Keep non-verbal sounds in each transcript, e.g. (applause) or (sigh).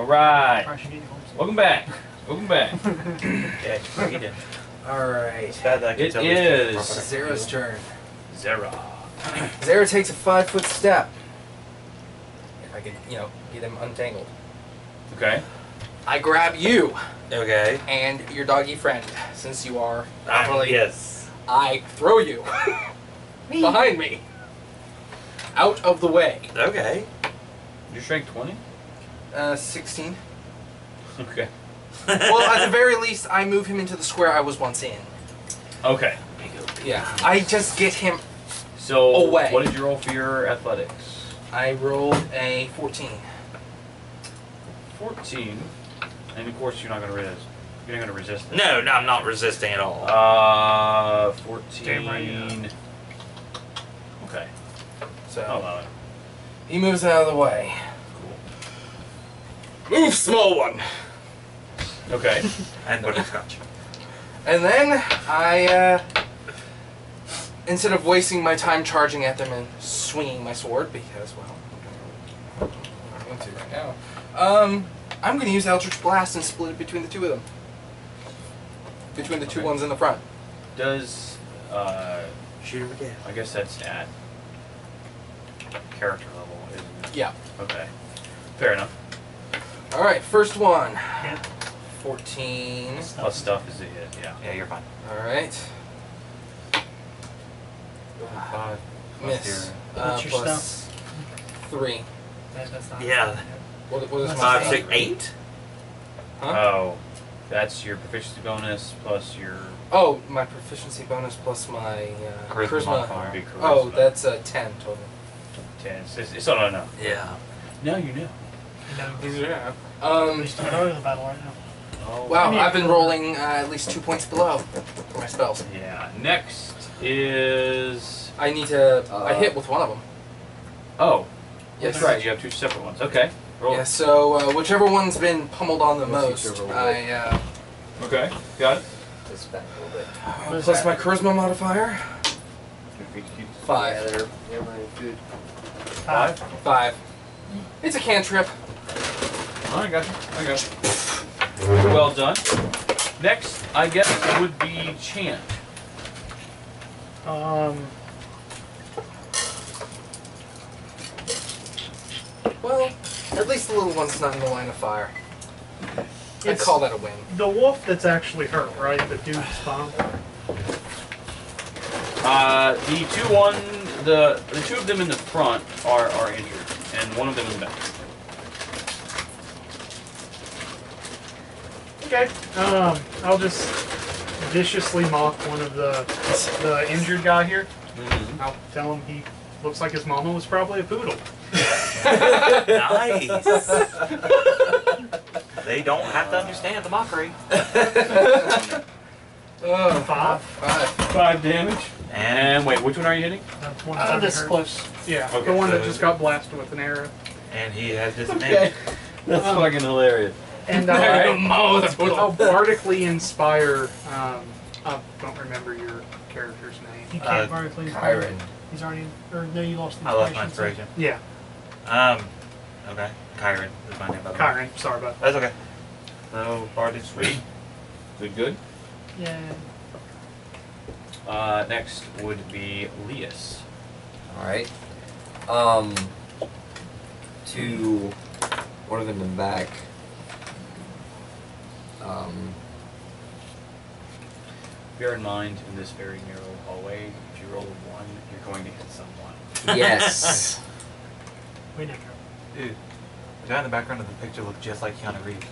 All right. Probably should get you home soon. Welcome back. Welcome back. (laughs) Yeah, read it. Alright. It's bad that I can It tell is. things. Zera's turn. Zera. Zera takes a five foot step. If I could, you know, get him untangled. Okay. I grab you Okay. and your doggy friend, since you are Ah, properly. yes. I throw you (laughs) behind me, out of the way. Okay. You strength 20? Uh, 16. Okay. (laughs) well, at the very least, I move him into the square I was once in. Okay. Yeah, I just get him. So, Away. what did you roll for your athletics? I rolled a 14. 14. And of course, you're not going to resist. You're not going to resist. it. No, no, I'm not resisting at all. Uh, 14. Damn right you. Okay. So I'll allow it. he moves out of the way. Cool. Move, small one. Okay. (laughs) and butterscotch. And then I, uh, instead of wasting my time charging at them and swinging my sword, because, well, I'm going to right now, um, I'm going to use Eldritch Blast and split it between the two of them. Between the two Okay. ones in the front. Does, uh, Shoot him again. I guess that's at character level, isn't it? Yeah. Okay. Fair enough. Alright, first one. Yeah. 14. Plus stuff is it hit, yeah. Yeah, you're fine. Alright. Five. Miss. Uh, What's your stuff plus three. That, that's not. Yeah. What, what is my Five, stat? six, eight. Huh? Oh, that's your proficiency bonus plus your. Oh, my proficiency bonus plus my uh, Charisma charisma. modifier. Would be Oh, that's a 10 total. ten. It's, it's, it's all I know. Yeah. Now you know. You know, Yeah. Um, least I know the battle right now. Oh. wow, I mean- I've been rolling uh, at least two points below for my spells. Yeah. Next is. I need to. I Uh, hit with one of them. Oh, Yes. that's right. You have two separate ones. Okay. Roll. Yeah, so uh, whichever one's been pummeled on the Yes, most. I. Uh, Okay. Got it. This back a little bit. What is plus that? my charisma modifier. Five. they're, they're running food. Five. Five. It's a cantrip. All right, got you. I got you. Well done. Next, I guess would be Chant. Um, Well, at least the little one's not in the line of fire. I It's- call that a win. the wolf that's actually hurt, right? The dude spawn. Uh, the two one, the the two of them in the front are are injured, and one of them in the back. Okay. Um, I'll just viciously mock one of the the injured guy here. Mm-hmm. I'll tell him he looks like his mama was probably a poodle. Nice. they don't have to understand the mockery. Oh, Five. five. Five damage. And And wait, which one are you hitting? That's one Uh, this hurt. close. Yeah, Okay, the one that just got blasted with an arrow. and he has disadvantage. That's Um, fucking hilarious. And I I'll, don't know. That's what I'll bardically inspire. Um, I don't remember your character's name. You Uh, can't bardically inspire. Kairon. He's already, or no, you lost the I lost my inspiration, inspiration. Yeah, Um. Okay. Kairon is my name. by the way. Kairon. Sorry about that. That's okay. So Bardic sweet. Good, good. Yeah. Uh, next would be Leas. Alright. Um, to one of them in the back. Um, Bear in mind, in this very narrow hallway, if you roll a one, you're going to hit someone. yes. (laughs) We know. Dude, the guy in the background of the picture looks just like Keanu Reeves.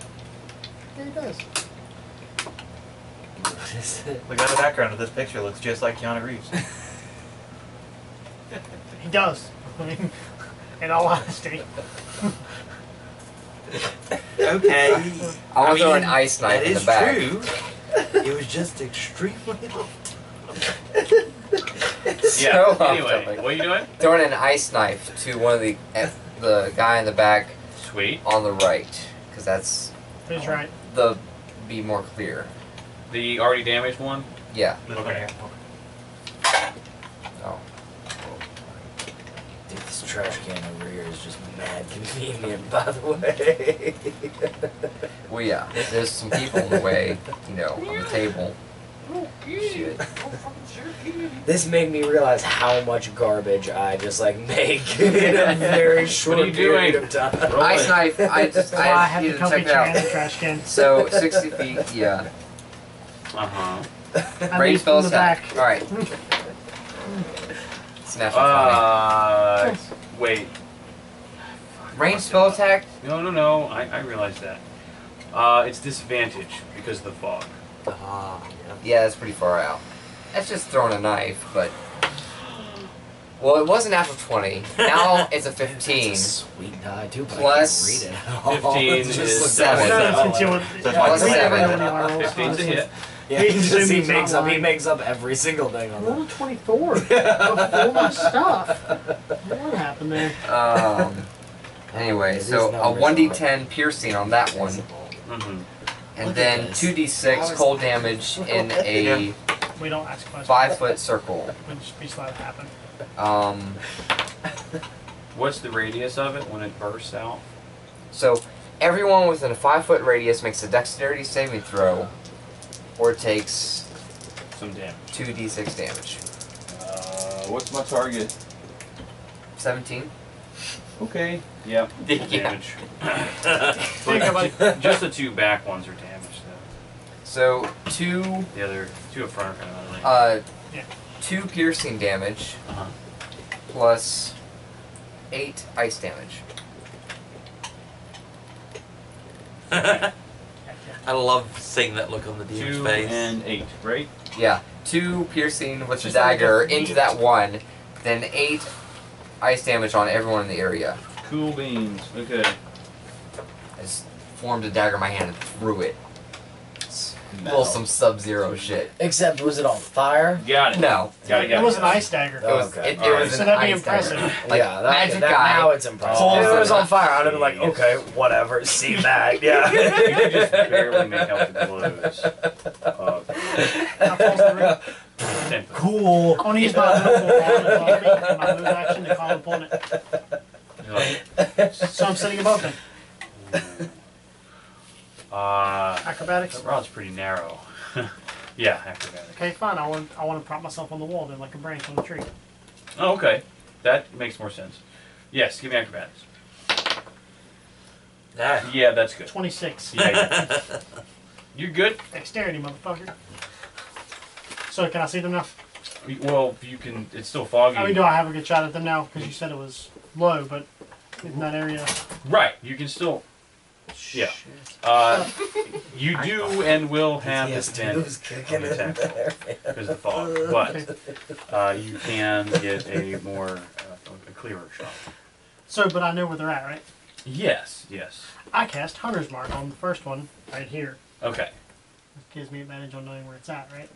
Yeah, he does. what is it? The guy in the background of this picture looks just like Keanu Reeves. (laughs) He does. I (laughs) mean, in all honesty. Okay. I want to throw an ice knife that in the is back. true. It was just extremely (laughs) low. (laughs) Yeah. So anyway, off-topic. what are you doing? Throwing an ice knife to one of the eh, the guy in the back Sweet. on the right, because that's He's right. the be more clear. The already damaged one. Yeah. This one Okay. here. Oh. Damn This trash can over here is just mad convenient, by the way. Well, yeah. There's some people in the way, you know, on the table. Shit. This made me realize how much garbage I just like make (laughs) in a very short are you period doing? of time. Roll Ice it. knife. I just That's why I I have need to to come check get it your out. hand trash can. So 60 feet. Yeah. Uh huh. I Range spell the attack. back. All right. (laughs) It's natural Uh, wait. 20. Range spell attack. No, no, no. I, I realize that. Uh, it's disadvantage because of the fog. Ah, Yeah, that's pretty far out. That's just throwing a knife, but. Well, it was a natural 20. Now (laughs) it's a 15. It's a sweet die too, but Plus I can't read it at all. 15 It (laughs) just is looks seven. like- No, it's continuing. So yeah, plus read seven. every one of our rolls, 15's a honestly. hit. Yeah, he, just, he makes not up. He makes up every single thing on Roll that. a 24 (laughs) before my stuff. What happened there? Um. Anyway, so a 1d10 piercing on that one, Mm-hmm. and then 2d6 How is- cold damage in (laughs) a We don't ask questions. five foot circle. We just be slow to happen. Um. What's the radius of it when it bursts out? So everyone within a five foot radius makes a dexterity saving throw, or takes Some damage. 2d6 damage. Uh, what's my target? 17. Okay. Yep. Yeah. (laughs) Damage. (laughs) Think about. Just the two back ones are damaged though. So two, The other two up front are kind of like. uh, Yeah. two piercing damage uh-huh. plus eight ice damage. (laughs) I love seeing that look on the DM's Two face. and eight, right? Yeah, two piercing with the Just like dagger a- into that one, then eight ice damage on everyone in the area. Cool beans. Okay. I just formed a dagger in my hand and threw it. Metal. Pull some sub-zero shit. Except, was it on fire? Got it. No, Got it. Got It was an ice dagger. it was Okay. it, it Alright. was So an that'd be impressive. Like, yeah, that, magic that, guy now it's impressive. Oh, if it was on fire, I'd have been like, okay, whatever, see that, (laughs) yeah. You could (laughs) just barely make out the blows. Uh, How tall's the ring? ten foot. cool. (laughs) I want to use my move my move action to call an opponent. So I'm sitting above them. Uh, Acrobatics. that rod's pretty narrow. (laughs) yeah, acrobatic. Okay, fine. I want I want to prop myself on the wall then, like a branch on a tree. Oh, okay. That makes more sense. Yes, give me acrobatics. Ah. Yeah, that's good. Twenty six. Yeah, yeah. (laughs) You're good. Dexterity, motherfucker. So can I see them now? Well, you can. It's still foggy. I mean, do I have a good shot at them now? Because you said it was low, but in that area. Right. You can still. Yeah. Uh, you do and will have disadvantage was kicking it attack because of the fog, but uh, you can get a more uh, a clearer shot. So, but I know where they're at, right? Yes. Yes. I cast Hunter's Mark on the first one right here. Okay. It gives me advantage on knowing where it's at, right?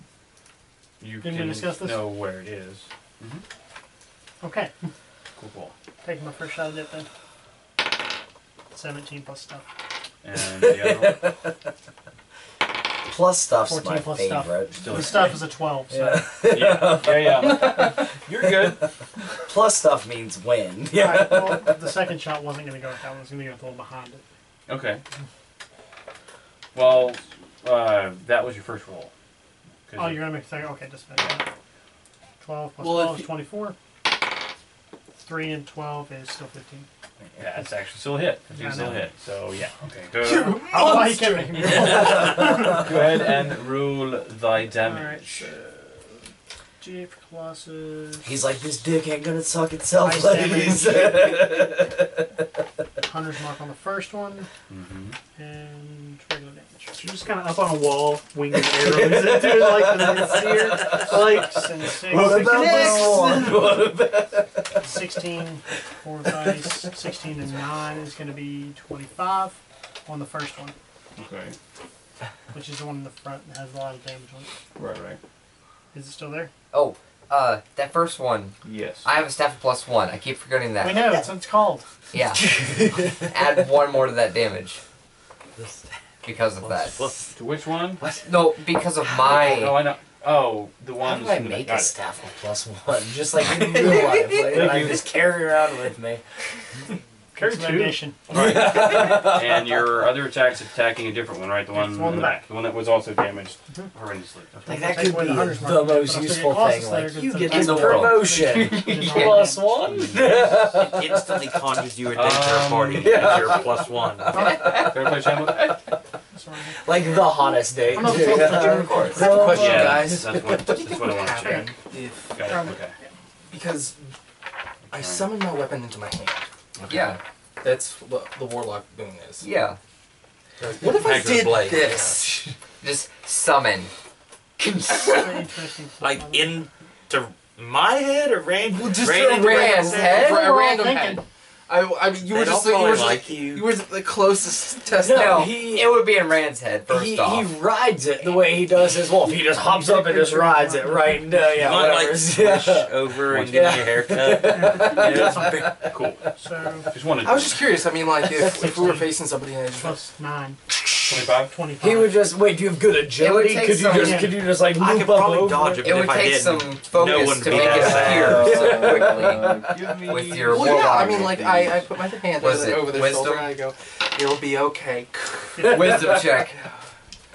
You Didn't we can discuss this? know where it is. Okay. Cool. Cool. Taking my first shot at it then. 17 plus stuff. And the other one. Plus stuff's 14 my plus stuff. favorite. Still The stuff is a 12, so. Yeah. yeah. Yeah. Yeah. (laughs) You're good. Plus stuff means win. Alright, well, (laughs) the second shot wasn't going to go with that one. It was going to go with the one behind it. Okay. Well, uh, that was your first roll. 'Cause Oh, you- you're going to make a second? Okay, just finish. 12 plus Well, 12 is you- 24. 3 and 12 is still 15. Yeah, it's actually still a hit. It's Yeah, I still a know. hit. So yeah. Okay. Go, Oh, he kept making me roll. go ahead and roll thy Alright, damage. so. G for Colossus. He's like, this dick ain't gonna suck itself, Ice ladies. (laughs) Hunter's Mark on the first one. Mm-hmm. And regular damage. You're just kind of up on a wall, winging (laughs) arrows into like the next here. Like, Send six, what about this (laughs) one? What about 16 for dice. 16 and 9 is going to be 25 on the first one, Okay. which is the one in the front that has a lot of damage on it. Right. Right. Is it still there? Oh, uh, that first one. Yes. I have a staff of plus one. I keep forgetting that. We that. know, it's what it's called. Yeah. (laughs) Add one more to that damage because of that. to which one? No, because of Oh, my I know. Oh, the How ones. do I in make a it. staff of plus one? Just like in real life, like, that I just carry around with me. Carry two. Recommendation. (laughs) and your other attack's attacking a different one, right? The one It's one the in the back. The one that was also damaged horrendously. Like Take that could away be the hunter's the most I'm useful thinking, thing. it's Like there, you it's get in the the world. promotion (laughs) plus one. (laughs) It instantly conjures you a danger Um, party yeah. as your plus one. Fair play, Shamble? Sorry. like the hottest date. I'm not too. Of course. I have a question, Yeah, guys. that's what, that's what I want to check. If Got it. Okay. because I summon my weapon into my hand. Yeah, That's what the warlock boon is. yeah. What if I did blade. this? Just summon. Very interesting. (laughs) Like into my head or rain? Well, just rain a into Rand's Rand's head? For a random head. I, I, you were just don't you were probably just, like you. you were the closest test. No, No, he- it would be in Rand's head first he, off. he rides it the way he does his wolf. He just hops up and just rides it right into yeah, you might like whatever. swish (laughs) Yeah. over and Yeah. give me a haircut. (laughs) Yeah. Cool. So Just wanted. I was just curious. I mean, like if, if we were facing somebody and I just plus nine. 25. 25. He would just wait. Do you have good agility? take Could you some- just could you just like I move could up probably over dodge it? him. it would (laughs) if I take didn't, some no focus one to beat make it that appear so quickly Give me. with your Well, yeah. I warlock. mean, like I, I put my hand Was over, it over their wisdom? shoulder and I go, "It'll be okay." (laughs) wisdom check.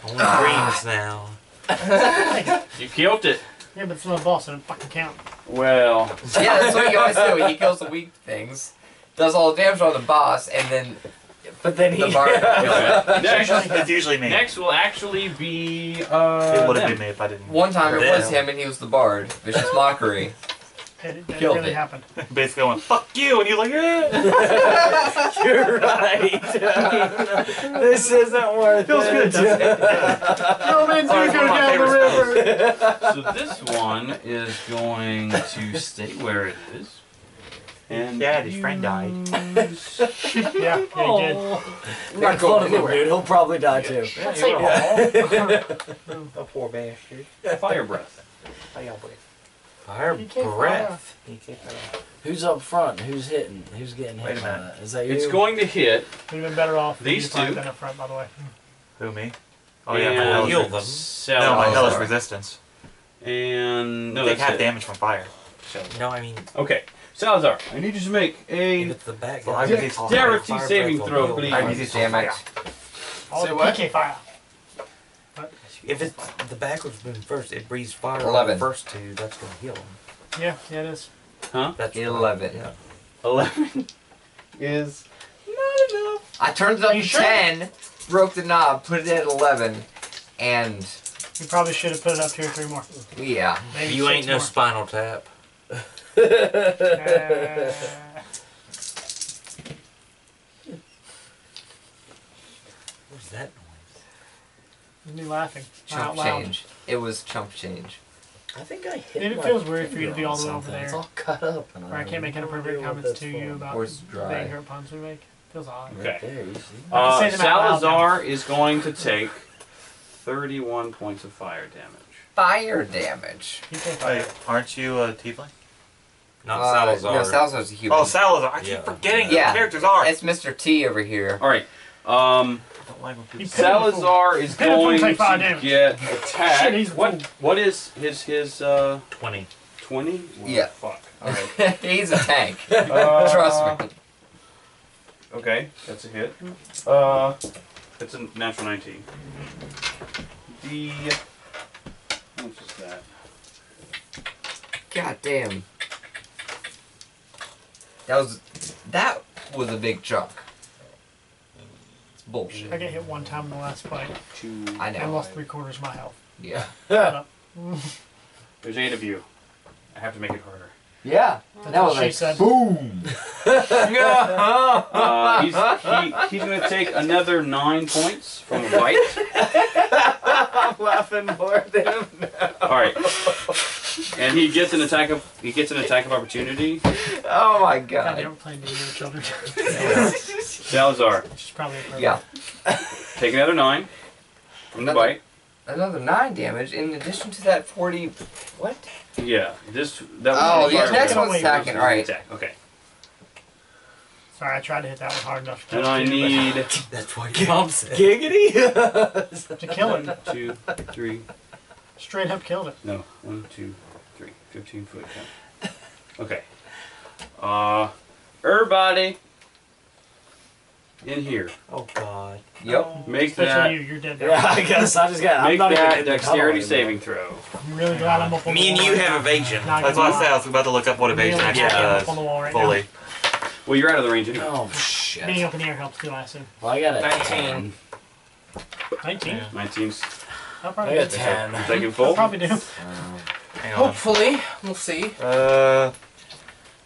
Only Ah. greens now. (laughs) You killed it. Yeah, but it's not a boss, and it fucking count. Well, Yeah, that's what he always do. He kills the weak things, does all the damage on the boss, and then But then he. the bard. okay. next, It's usually me. next will actually be. Uh, it would have them. been me if I didn't. One time it was him, and he was the bard. Vicious (laughs) mockery. It, it Killed really it. happened. Basically, I went, fuck you, and you're like, eh. (laughs) You're right. (laughs) this isn't worth Feels it. Feels good, doesn't it? No man, do go one of my down the river. So this one is going to stay where it is. And Yeah, his friend died. Yeah, (laughs) yeah, he did. I'm not going of him, anywhere. dude. He'll probably die too. The (laughs) poor bastard. Fire breath. (laughs) Fire He can't breath. Who's up front? Who's hitting? Who's getting hit Wait a by minute. that? Is that you? It's going to hit We've been better off. if These you'd two. Been up front, by the way. Who, me? Oh, yeah, my and hellish heal resistance. them. No, my Salazar. hellish resistance. And no, Take that's half it. damage from fire. Salazar. No, I mean, Okay, Salazar, I need you to make a it's the back. Well, I guy, can it's dexterity fire saving breath throw, will heal. please. I need damn it. All Say the what? PK fire. If it's the backwards boom first, it breathes fire on Eleven. the first two. That's gonna heal him. Yeah, yeah, it is. Huh? That's Eleven. Yeah. eleven. Is not enough. I turned it up You to sure? ten, broke the knob, put it at eleven, and You probably should have put it up two or three more. yeah. Maybe You six ain't no more. spinal tap. (laughs) Uh, What's that noise? me laughing out Chump loud. change. It was chump change. I think I hit. Dude, it feels weird for you to be all on the way over something. It's all cut up. And Or I can't make inappropriate comments to you about the dry. puns we make. Feels odd. Okay. There, you see. I Uh, can say them out loud Salazar is going to take thirty-one points of fire damage. Fire damage. You take fire. Wait, aren't you a tiefling? Not Uh, Salazar. No, Salazar's a human. Oh, Salazar. I keep Yeah. forgetting Yeah. who the characters are. it's Mr. T over here. All right. Um, I don't like when people You say Salazar is going to damage. get (laughs) attacked. Shit, what? What is his his uh Twenty. twenty? Yeah. Fuck. All right. (laughs) He's a tank. (laughs) Uh, Trust me. Okay, that's a hit. Uh, that's a natural 19. The. How much is that? God damn. That was that was a big chunk. It's bullshit. I get hit one time in the last fight. Two. I know. I lost three quarters of my health. Yeah. (laughs) There's eight of you. I have to make it harder. Yeah. That's That what was she like said. boom. (laughs) Uh, (laughs) he's he, he's going to take another nine points from a bite. I'm laughing more than him. All right. And he gets an attack of he gets an attack of opportunity. Oh my God, they god. don't play D with children. (laughs) Salazar, Which is probably appropriate. Yeah. (laughs) take another nine from the bite. Another nine damage in addition to that forty. What? Yeah, this that was Oh, yeah. Next one's attacking. All right. Attack. Okay. Sorry, I tried to hit that one hard enough to, And I need (laughs) That's why Tom. Giggity. to kill him. two, three, Straight up killed it. No, one, two, three. 15 foot count. Okay. Uh, everybody in here, Oh God. Yep. make that you, you're dead. (laughs) Yeah, I guess I just got. I'm make not that dexterity saving throw. I'm really glad I'm up on Me the and you have evasion. Not That's gonna why I said I was about to look up what evasion glad actually does up on the wall right fully. Well, you're out of the range anyway. Oh (laughs) shit. Being up in the air helps too, I assume. Well, I got a 19. 10. 19? Yeah. 19's I'll I probably got a 10. I'm taking I'll full. probably do. Hang on. Hopefully, we'll see. Uh,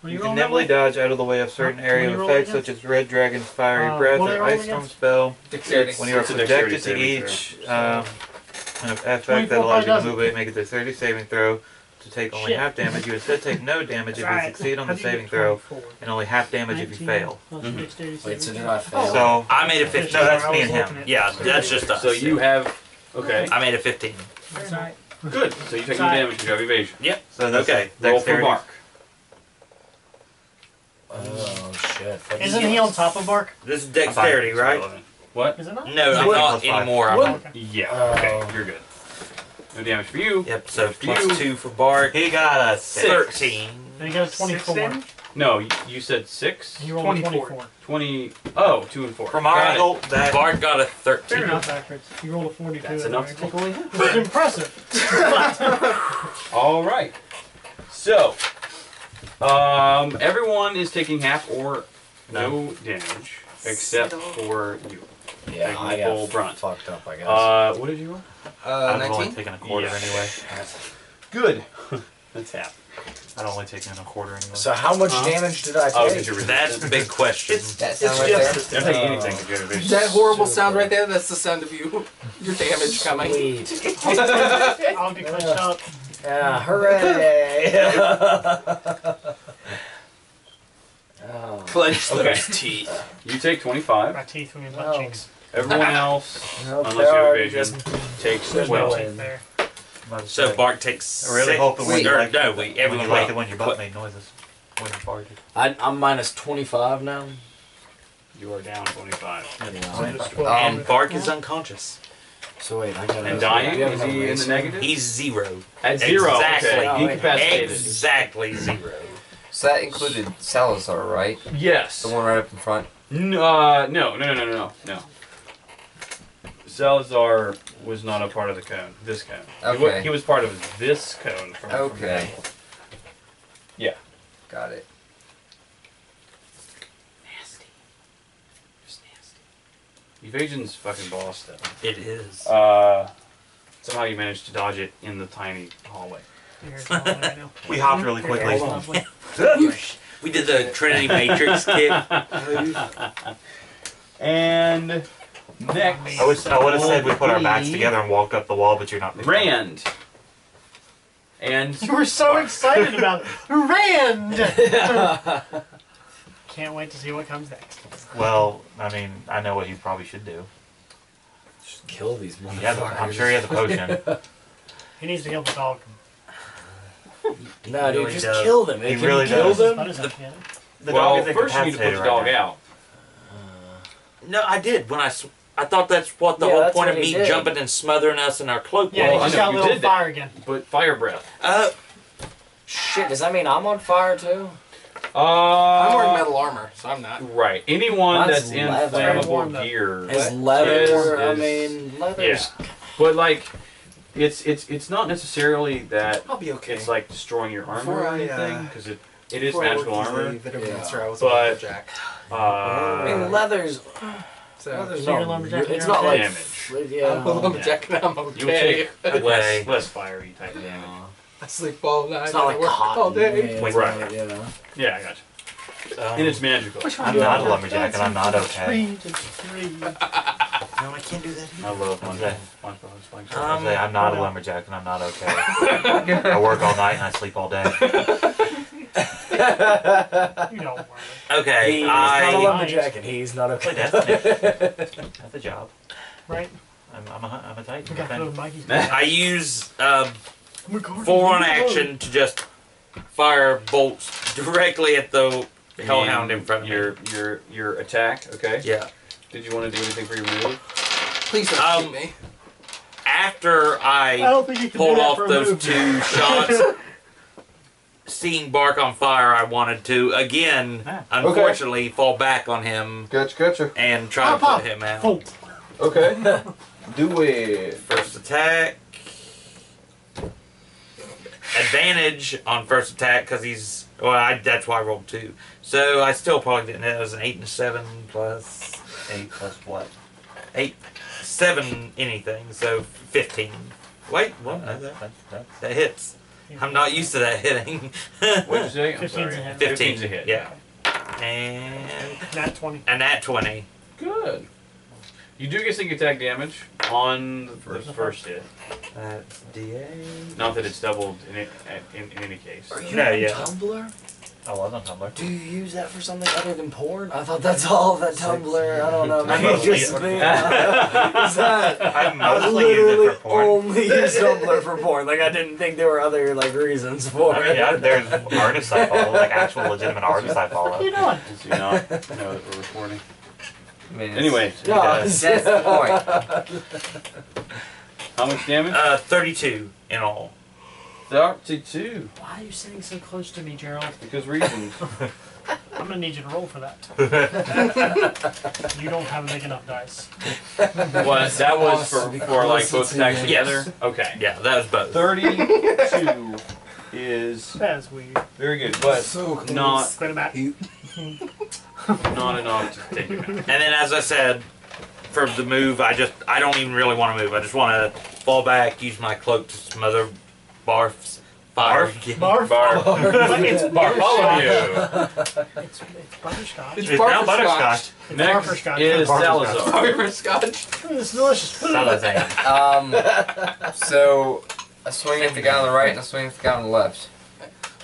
you you can roll nimbly dodge out of the way of certain Huh? area Will effects such as red dragon, fiery Uh, breath, what or ice storm spell. Dexterity. When you are It's a dexterity projected to each um, kind of effect that allows you to move it, make it a 30 saving throw to take only Shit. half damage. You instead take no damage if you Alright. succeed on the How'd you get saving throw, and only half damage if you fail. plus Mhm. Wait, so did. I fail? So I made a 15. No, that's me and him. Yeah, that's just us. So you have. Okay. I made a 15. That's alright. Good. So you take no damage because you have evasion. Yep. so that's Okay, Roll for dexterity. Mark. Oh shit. Fuck Isn't he on top of Mark? This is dexterity, right? What? Is it not? No, I'm not Plus anymore. I'm on. Yeah. Oh. Okay. You're good. No damage for you. Yep, so For plus you. 2 for Bart. He got a six. 13. Then he got a 24. Damage? No, you, you said six. He rolled 24. 24. 20. Oh, two and four. From Got our it. angle, that Bart got a 13. Fair enough, backwards. He rolled a 42. That's enough to take away him. Impressive. (laughs) All right. So, um, everyone is taking half or no damage except for you. Yeah, Taking I full got brunt. fucked up, I guess. Uh, what did you roll? Uh, I've only 19? taken a quarter Yeah. anyway. Good. (laughs) That's half. I'd only taken a quarter anyway. so how much Huh? damage did I Oh, take? because you're That's the big question. That sound right just- there? Don't take oh. anything because you have. That horrible Super. sound right there, that's the sound of you. (laughs) Your damage coming. Sweet. I'll get clutched up. Yeah, hooray! oh. (laughs) Clench Okay. those teeth. You take 25. My teeth were in my Oh. cheeks. Everyone else, Nope, unless they're you have already evasion, takes There's no 12. way. Teeth there. So Bart takes I really six. hope that when Wait, you no, it, we when everyone you liked wait. it when your butt made noises. When you farted. I, I'm minus 25 now. You are down 25. Yeah. Um, And Bark is unconscious. So wait, I got And dying? Is he in the negative? He's zero. At zero. Exactly. Okay. Oh. Incapacitated. Exactly zero. So that included Salazar, right? Yes. The one right up in front. No, uh, no, no, no, no, no, no. Salazar was not a part of the cone. This cone. He wa- Okay. He was part of this cone. From, from Okay. Yeah. Got it. Nasty. Just nasty. Evasion's fucking boss though. It is. Uh, somehow you managed to dodge it in the tiny hallway. Here's all I know. (laughs) We hopped really quickly. Hold on. Lovely. we did the Trinity Matrix kit. (laughs) And next, I wish I would have said we put our backs together and walked up the wall, but you're not. Rand. And You were so excited about it. (laughs) Rand! (laughs) Can't wait to see what comes next. Well, I mean, I know what he probably should do. Just kill these motherfuckers. He has a, I'm sure he has a potion. (laughs) He needs to kill the dog. No, dude, really just does. kill them. He Can really kill does. them? That is up yet. The well, dog is first you need to put the incapacitated dog right now. out. No, I did when I. s- I thought that's what the Yeah, whole point of me did. jumping and smothering us in our cloak Yeah, Well, he I just got a you little did that. fire again. But fire breath. Uh, Shit, does that mean I'm on fire too? Uh, I'm wearing metal armor, so I'm not. Right. Anyone Mine's that's in leather. flammable Warm up. gear. Is is- leather? I is- mean, leather's. But like, it's it's it's not necessarily that I'll be okay. it's like destroying your armor Before or uh, anything because it it is Before I magical worked armor. veteran Yeah. monster, I was But- a lumberjack. I mean, Uh, leather's. So leather's So you're lumberjack and it's you're not like damage. yeah. I'm a lumberjack and I'm you'll okay. take (laughs) less less fiery type damage. I sleep all night. It's not and I like work cotton. all day. Yeah, it's Right. not, you know. Yeah, I got you. Um, And it's magical. I'm not a lumberjack, and I'm not okay. Three to three. (laughs) No, I can't do that. I love Okay. SpongeBob. SpongeBob, SpongeBob. I Um, say I'm not a lumberjack, and I'm not okay. (laughs) I work all night and I sleep all day. (laughs) You don't worry. okay, He's not a I lumberjack, and he's not Play okay. Destiny. That's a (laughs) job. Right? I'm, I'm a, I'm a titan. We got to defender. go. I use um, my full on action to just fire bolts directly at the hellhound in front of me. your your your attack. Okay. Yeah. Did you want to do anything for your move? Please don't Um, shoot me. after I I don't think you can pulled that off for a those move. two shots, (laughs) seeing Bark on fire, I wanted to again, Ah. unfortunately, fall back on him Gotcha, gotcha. and try to Pop, put him out. Oh, Okay. (laughs) Do it. First attack. Advantage on first attack because he's. Well, I, that's why I rolled two. So I still probably didn't. It was an eight and a seven plus Eight plus what? eight, seven anything. So fifteen. Wait, what? That's, that's, that's, That hits. I'm not used to that hitting. What'd you say? I'm 15's sorry. a hit. 15 15's a hit. Yeah. And nat 20. and that twenty. Good. You do get sneak attack damage on the first, first hit. That's DA. Not that it's doubled in, it, in, in any case. Are you No, on yeah. Tumblr? I was on Tumblr. Do you use that for something other than porn? I thought that's all that Tumblr. I don't know. (laughs) I'm Maybe mostly- just me. (laughs) Is that? (laughs) I I mostly use literally it for porn. only use Tumblr for porn. Like I didn't think there were other like reasons for I mean, it. yeah, there's artists I follow, like actual legitimate artists I What are you follow. doing? Do you not know that we're recording? I mean, it's- Anyway, Yeah, that's the point. how much damage? Uh, thirty-two in all. 32. Why are you sitting so close to me, Gerald? Because reasons. (laughs) I'm gonna need you to roll for that. (laughs) you don't have a big enough dice. was that was for, for like both attacks Yes. together? Okay. Yeah, that was both. 32 is That's weird. very good, but so close. not Spin it back. not enough to take you out. And then, as I said, for the move, I just I don't even really want to move. I just want to fall back, use my cloak to smother Barf's fire. again. Barf. Bar. But (laughs) it's Bartholomew. It's, it's butterscotch. It's It's now butterscotch. butterscotch. Next Barberscotch. is Barberscotch. Salazar. (laughs) Butterscotch. It's delicious. Salazar. Um, so a swing at the guy on the right and a swing at the guy on the left.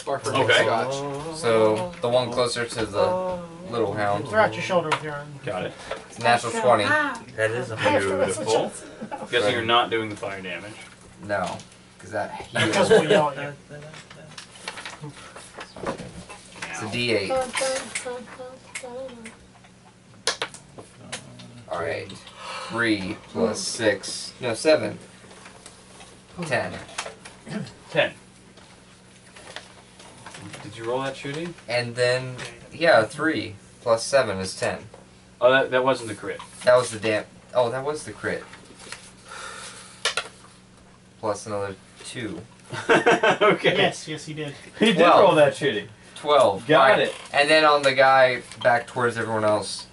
Barker Okay. Scotch. So the one closer to the little hound. Throw out your shoulder with your arm. Got it. It's natural twenty. That is (laughs) a Beautiful. Guessing you're not doing the fire damage. No, because that Because heals. we'll yell at you. It's a D8. All right, three plus six. No, seven. Ten. Ten. Did you roll that shooting? And then, yeah, three plus seven is ten. Oh, that, that wasn't the crit. That was the damn. Oh, that was the crit. Plus another two. (laughs) okay. Yes, yes, he did. He did Twelve. roll that shooting. Twelve. Got Alright. it. And then on the guy back towards everyone else.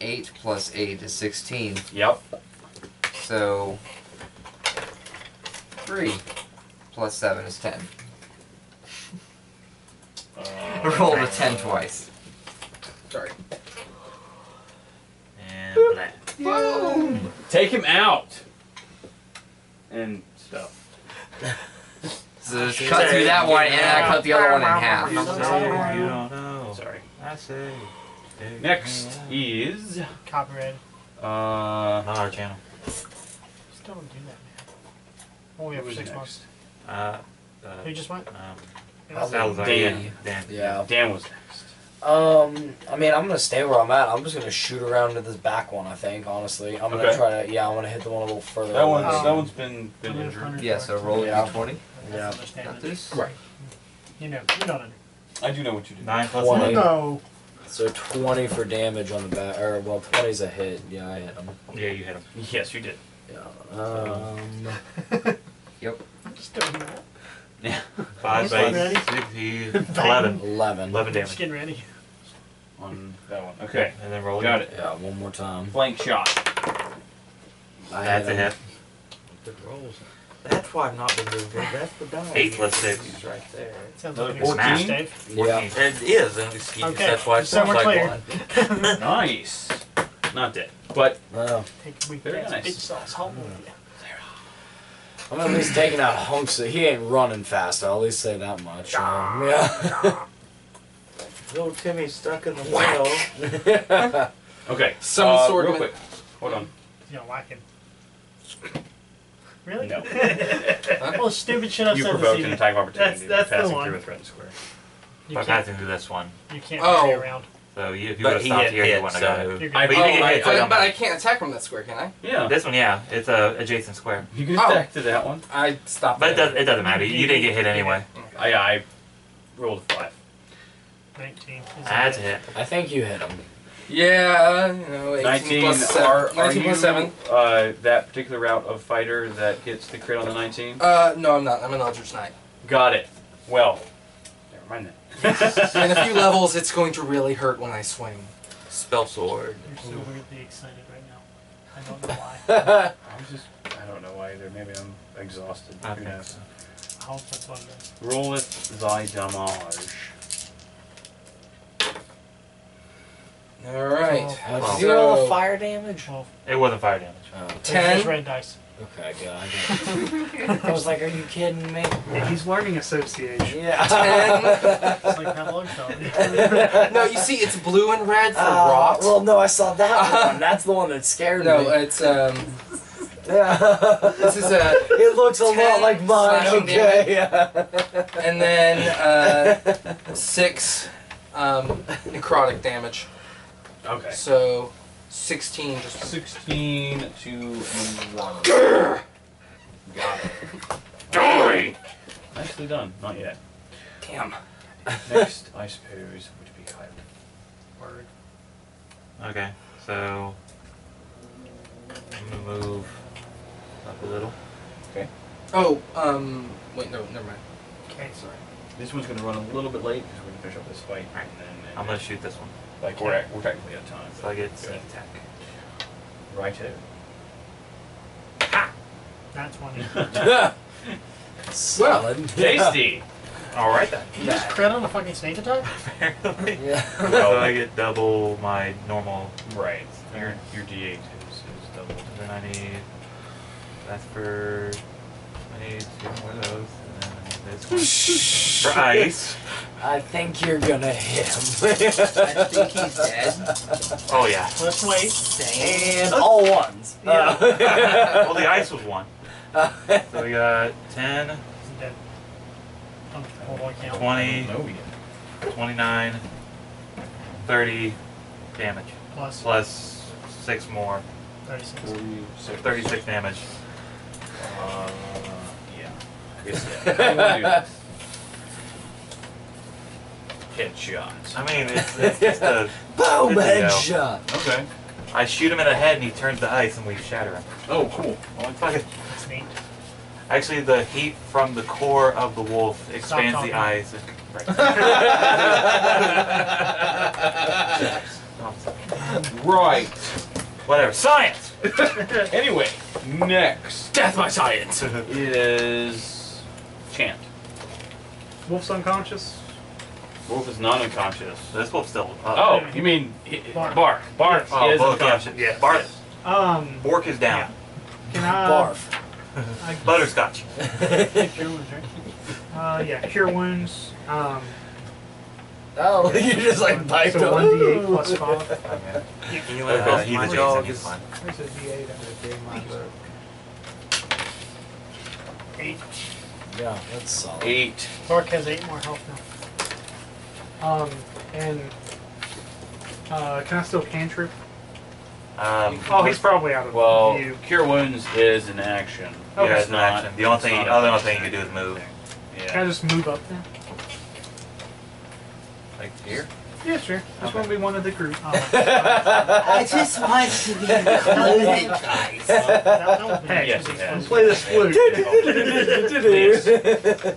Eight plus eight is sixteen. Yep. So three plus seven is ten. I Uh, (laughs) rolled a ten twice. Sorry. And that. take him out. And stuff. (laughs) So just cut through that one and I cut the other one in half. You don't know. Sorry. I say. Next is Copyright. uh On our channel. Just don't do that, man. Only have for six next? months. Uh, Who uh, just went? um, Salazar. Dan. Yeah, Dan. Yeah. Dan was next. Um, I mean, I'm gonna stay where I'm at. I'm just gonna shoot around to this back one. I think, honestly, I'm gonna Okay. try to. Yeah, I'm gonna hit the one a little further. That one's Um, that one's been been injured. Yeah, so four. roll Yeah. a d20. Yeah. Understand Got it. this. Right. You know, you know what I mean. I do know what you do. Nine plus One. one. No. So 20 for damage on the back, or well, 20's a hit. Yeah, I hit him. Yeah, you hit him. Yes, you did. Yeah. Um, (laughs) I'm just doing that. Five Ready? base, six, he- (laughs) eleven. 11. Eleven damage. getting ready. On that one. Okay. And then roll Got it. Yeah, one more time. Flank shot. I That's a hit him. Good rolls. That's why I've not been moving. That's the dog. Eight plus six is right there. Sounds like an excuse, 14? Dave. Yeah. It is an excuse. Okay, That's why it so sounds we're like clear. one. (laughs) Nice. Not dead, but Well, Take a week Very nice. big sauce home with you. I'm at least taking out hunks. Of, he ain't running fast. I'll at least say that much. Um, yeah. Little Timmy's stuck in the middle. (laughs) okay. Summon uh, sword Real quick. Hold on. You know, whack him. Really? (laughs) No. well, stupid shit I've You said provoked an attack of opportunity That's- that's by the passing one. through a threatened square. You But I can't, do this one. you can't Oh. play around. So you, if you But would have he stopped hit here, you hit, wouldn't have so- got You're But oh, didn't I- hit, so I- but I can't attack from that square, can I? Yeah. This one, yeah, it's a adjacent square. You can Oh. attack to that one. I stopped. But it, does, it doesn't matter. You didn't get hit anyway. I, I rolled a five. 19. That's it? I think you hit him. Yeah, you know, 18 19 plus seven. are, are 19 you plus 7. Uh, that particular route of fighter that gets the crit on the 19? Uh, no, I'm not. I'm an Eldritch Knight. Got it. Well, never mind that. (laughs) In a few levels, it's going to really hurt when I swing. Spell sword. You're so weirdly excited right now. I don't know why. (laughs) I was just, I don't know why either. Maybe I'm exhausted. I Who think knows? so. I hope that's what it is. Rolleth thy damage. Alright. Uh, Well, did you roll so- a fire damage? Well, It wasn't fire damage. Oh. it's Ten. just red dice. Okay, good. (laughs) I was like, are you kidding me? Yeah, he's learning association. Yeah. (laughs) It's like Hello Dolly. (laughs) no, you see, it's blue and red for Uh, rot. well, no, I saw that one. That's the one that scared me. no, me. it's um. yeah. This is a, It looks a lot 10 like mine. slashing Okay. Yeah. and then uh, six um, necrotic damage. Okay. So, sixteen. Just 16 to 1. (coughs) Got it. Die! Nicely done. Not yet. damn. Next, (laughs) I suppose, would be Kyle. Word. Okay, so I'm gonna move up a little. Okay. Oh, um, wait, no, never mind. Okay, sorry. This one's going to run a little bit late because we're going to finish up this fight. Right. And then, I'm gonna shoot this one. Like, we're, at, we're technically out of time. So I get sneak ahead. attack. Righto. That's one. (laughs) Solid. (laughs) Tasty! Alright then. You just crit on a fucking snake attack? Apparently. (laughs) Yeah. so I get double my normal. Right. Your, your D8 is, is double. And then I need. That's for. I need two more of those. And one. for ice. I think you're gonna hit him. (laughs) I think he's dead. Oh yeah. Let's wait. and all ones. Yeah. (laughs) well, the ice was one. (laughs) So we got 10, He's dead. Um, hold on, count. 20, 29, 30 damage. Plus Plus six more. 36. 36 damage. Uh, this? Headshots. I mean, it's, it's just a. (laughs) Boom! Good to go. Headshot. Okay. I shoot him in the head and he turns to ice and we shatter him. Oh, cool. I like that. That's neat. Actually, the heat from the core of the wolf expands the talking. ice. Right. (laughs) Right. Whatever. Science! (laughs) Anyway, next Death by science. is Chant. Wolf's unconscious. Wolf is not unconscious. This wolf's still. Uh, Oh, you mean he- Bark. Bark. Bark Oh, is both, yeah. unconscious. Yeah, Bark. Um, Bork is down. can I? Barf. (laughs) I, Butterscotch. Cure wounds, right? Uh, yeah, cure wounds. Um, Oh, (laughs) you just like piped so up. one d8 plus five. (laughs) Can you let Uh, go? my He's a dog Jason. He's is- fine. There's a d8 under the Eight. Yeah, that's solid. Eight. Bark has eight more health now. Um, and uh, can I still cantrip? Um, Oh, he's probably out of Well, view. Cure Wounds is an action. Okay. yeah, It's it's an not- action. The only it's thing, not other an thing you can do is move. Yeah. Can I just move up there? Like here? Yeah, sure. Just want to be one of the group. (laughs) Oh, I just want to be included, (laughs) guys. that, that would be Hey, Yes, actually it has. fun. Play this flute. (laughs) Lias.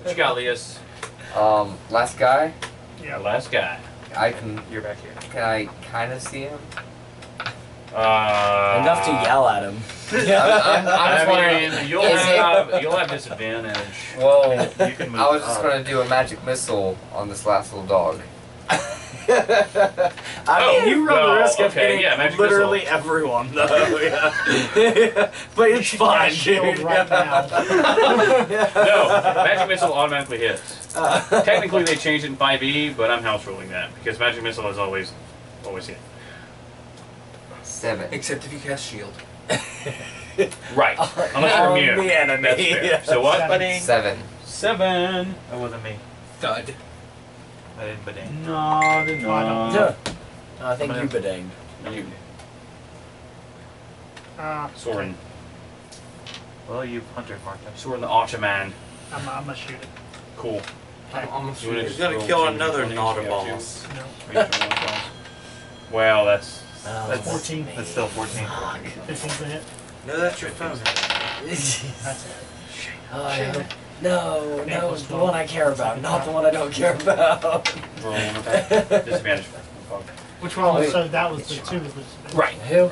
You got, Lias? Um, last guy. yeah. Last guy. I can. You're back here. Can I kind of see him? Uh, Enough to yell at him. I'm, I'm, I'm I mean, you'll have you'll have disadvantage. Well, You can move. I was just gonna do a magic missile on this last little dog. (laughs) I Oh, mean, you run well, the risk of okay, hitting yeah, magic literally everyone, though. (laughs) yeah. (laughs) but it's should fine, shield dude. right now. No, magic missile automatically hits. Technically, they changed it in 5e, but I'm house ruling that because magic missile is always always hit. Seven. Except if you cast shield. Right. Unless you're On immune. the enemy. That's fair. So what? Seven. Seven. Seven. That wasn't me. Thud. I didn't, bedang. No, I didn't. enough. Yeah. I think you bedanged. You, Uh, Soran. Well, you've hunted, Martha. Soran the Archaman. I'm, I'm gonna shoot it. Cool. I'm, I'm You wanna He's gonna kill another your names? Naughty Yeah. No, two. Reach your names. Well, that's Oh, That's 14. That's still 14. 15's the hit. No, that's your phone. (laughs) That's it. Oh, no, Eight no, plus the 12. one I care about, not the one I don't care about. roll one attack. Disadvantage. Which one? Wait. So that was the two was Right. Who?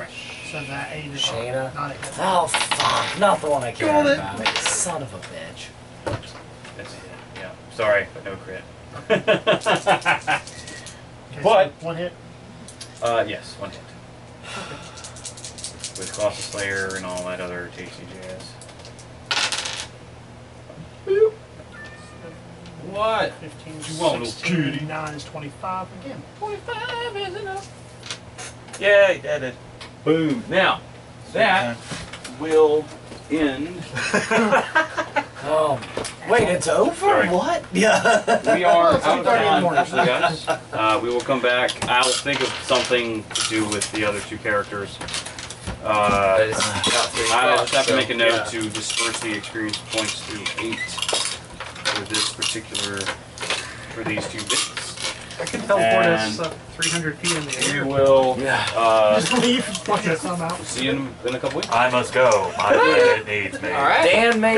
So that eight is Shayna? not a. Oh, fuck, not the one I care Got it. about. Son of a bitch. That's a hit. Yeah. Sorry, but no crit. Okay, But- so one hit. uh, yes, one hit. With Colossus Slayer and all that other tasty jazz. What? 15, You want no 16, kitty. 9 is 25 again. 25 is enough. Yay, did it. Boom. Now, that will end. (laughs) Oh, wait, it's over? Sorry. What? Yeah. We are out of 8:30 in the time, morning. actually, guys. Uh, we will come back. I'll think of something to do with the other two characters. But Uh, it's about three I o'clock, just have to make a note yeah. to disperse the experience points to eight for this particular, for these two bits. I can teleport us And- uh, 300 feet in the air. We air. will Yeah. uh, Just leave. (laughs) Fuck it, I'm out. see you in, in a couple weeks. I must go. My (laughs) planet needs me. All right. Dan may